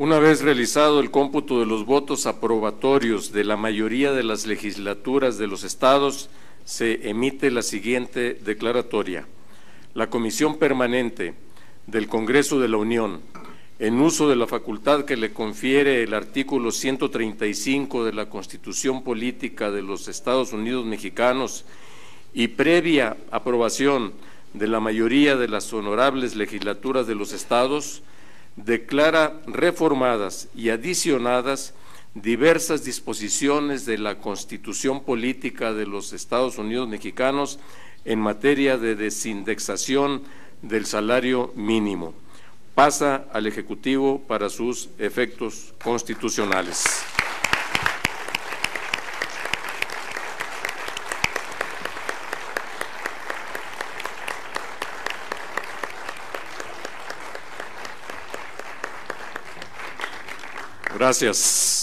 Una vez realizado el cómputo de los votos aprobatorios de la mayoría de las legislaturas de los estados, se emite la siguiente declaratoria. La Comisión Permanente del Congreso de la Unión, en uso de la facultad que le confiere el artículo 135 de la Constitución Política de los Estados Unidos Mexicanos y previa aprobación de la mayoría de las honorables legislaturas de los estados, declara reformadas y adicionadas diversas disposiciones de la Constitución Política de los Estados Unidos Mexicanos en materia de desindexación del salario mínimo. Pasa al Ejecutivo para sus efectos constitucionales. Gracias.